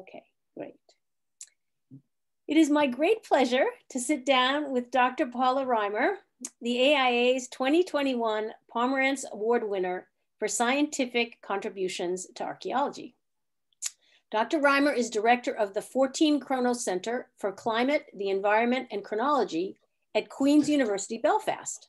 Okay, great. It is my great pleasure to sit down with Dr. Paula Reimer, the AIA's 2021 Pomerance Award winner for scientific contributions to archaeology. Dr. Reimer is director of the 14 Chronos Center for Climate, the Environment, and Chronology at Queen's University Belfast.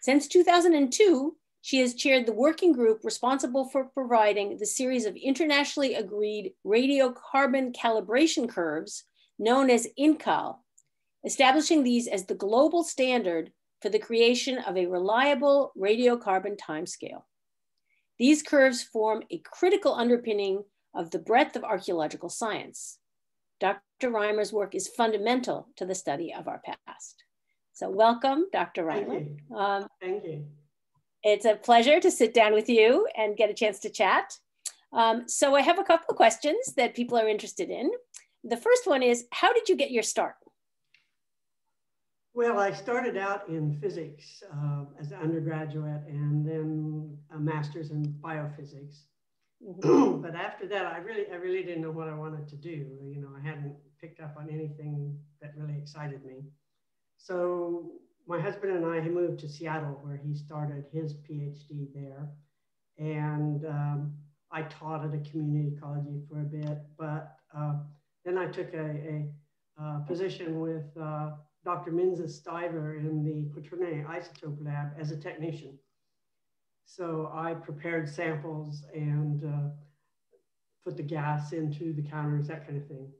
Since 2002, she has chaired the working group responsible for providing the series of internationally agreed radiocarbon calibration curves known as IntCal, establishing these as the global standard for the creation of a reliable radiocarbon timescale. These curves form a critical underpinning of the breadth of archaeological science. Dr. Reimer's work is fundamental to the study of our past. So welcome, Dr. Reimer. Thank you. Um, Thank you. It's a pleasure to sit down with you and get a chance to chat. Um, so I have a couple of questions that people are interested in. The first one is, how did you get your start? Well, I started out in physics uh, as an undergraduate and then a master's in biophysics. Mm-hmm. but after that, I really, I really didn't know what I wanted to do. You know, I hadn't picked up on anything that really excited me. So my husband and I moved to Seattle, where he started his PhD there, and um, I taught at a community college for a bit. But uh, then I took a, a, a position with uh, Dr. Minze Stuiver in the Quaternary Isotope Lab as a technician. So I prepared samples and uh, put the gas into the counters, that kind of thing.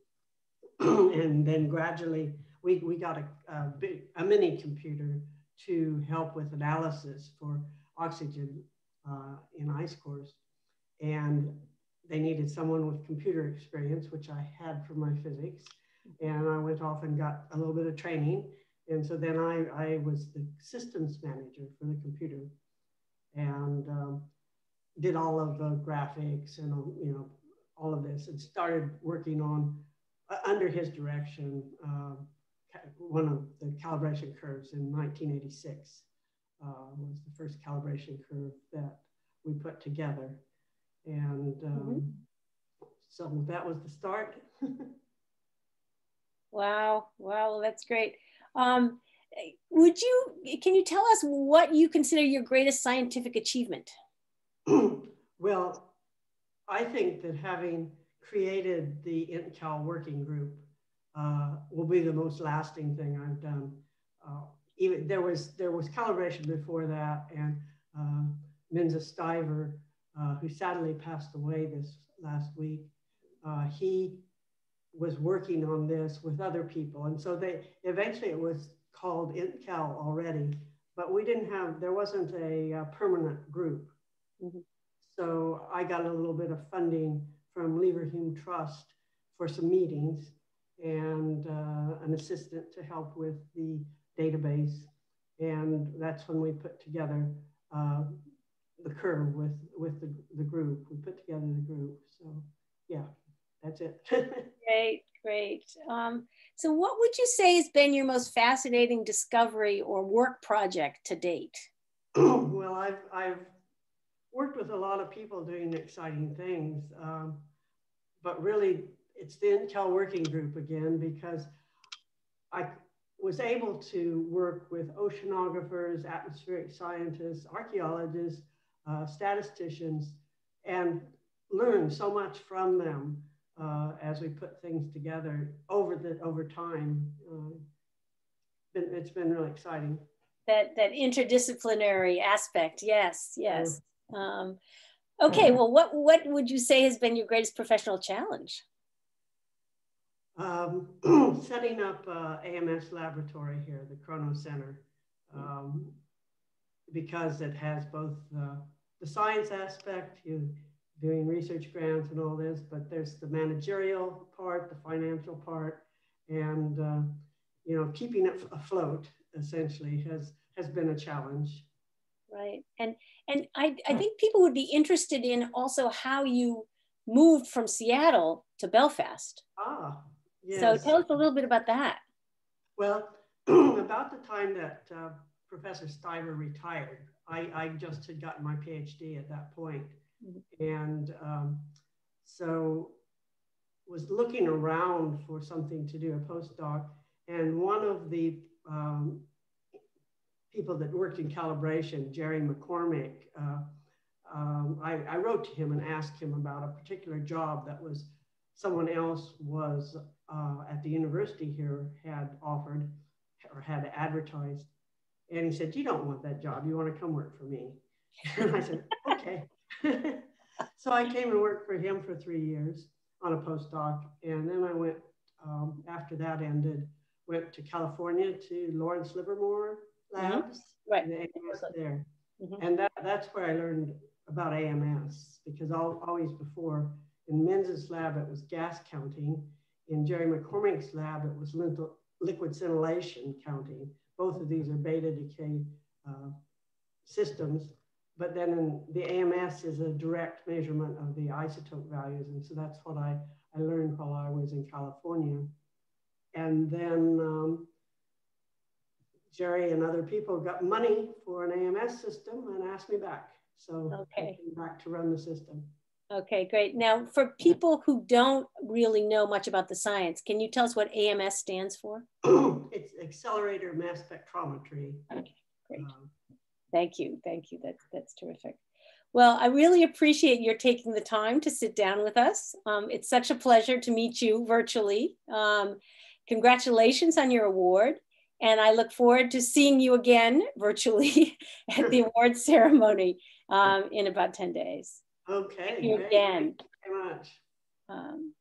and then gradually we, we got a, a, big, a mini computer to help with analysis for oxygen uh, in ice cores. And they needed someone with computer experience, which I had from my physics. And I went off and got a little bit of training. And so then I, I was the systems manager for the computer and um, did all of the graphics and you know all of this and started working on uh, under his direction uh, one of the calibration curves in 1986 uh, was the first calibration curve that we put together. And um, mm-hmm. so that was the start. Wow. Wow. That's great. Um, would you can you tell us what you consider your greatest scientific achievement? Well i think that having created the IntCal working group uh, will be the most lasting thing i've done uh, even there was there was calibration before that and uh, minze stuiver uh, who sadly passed away this last week uh, he was working on this with other people and so they eventually it was called IntCal already, but we didn't have, there wasn't a, permanent group. Mm-hmm. So I got a little bit of funding from Leverhulme Trust for some meetings and uh, an assistant to help with the database. And that's when we put together uh, the curve with, with the, the group. We put together the group. So yeah, that's it. Great. Great. Um, so what would you say has been your most fascinating discovery or work project to date? well, I've, I've worked with a lot of people doing exciting things, um, but really it's the IntCal working group again because I was able to work with oceanographers, atmospheric scientists, archaeologists, uh, statisticians, and learn so much from them uh, as we put things together over the over time. Uh, been, it's been really exciting. That that interdisciplinary aspect, yes, yes. Um, okay, well, what what would you say has been your greatest professional challenge? Um, setting up uh, AMS laboratory here, the Chrono Center, um, because it has both the science aspect, you doing research grants and all this, but there's the managerial part, the financial part, and uh, you know, keeping it afloat essentially has has been a challenge. Right, and and I I think people would be interested in also how you moved from Seattle to Belfast. Ah, yes. So tell us a little bit about that. Well, about the time that uh, Professor Stuiver retired, I, I just had gotten my PhD at that point. And um, so was looking around for something to do a postdoc, and one of the um, people that worked in calibration, Gerry McCormac, uh, um, I, I, wrote to him and asked him about a particular job that was someone else was uh, at the university here had offered or had advertised. And he said, You don't want that job. You want to come work for me. And I said, Okay. so I came and worked for him for three years on a postdoc. And then I went, um, after that ended, went to California to Lawrence Livermore mm-hmm. Labs. Mm-hmm. Right. The AMS there. Mm-hmm. And that, that's where I learned about AMS because always before in Minze's lab, it was gas counting. In Gerry McCormac's lab, it was liquid scintillation counting. Both of these are beta decay uh, systems. But then in the AMS is a direct measurement of the isotope values. And so that's what I, I learned while I was in California. And then um, Gerry and other people got money for an AMS system and asked me back. So okay. I came back to run the system. Okay, great. Now, for people who don't really know much about the science, can you tell us what AMS stands for? it's accelerator mass spectrometry. Okay, great. Um, Thank you. Thank you. That's, that's terrific. Well, I really appreciate your taking the time to sit down with us. Um, it's such a pleasure to meet you virtually. Um, congratulations on your award. And I look forward to seeing you again virtually at the award ceremony um, in about 10 days. Okay. Thank you again. Thank you very much. Um,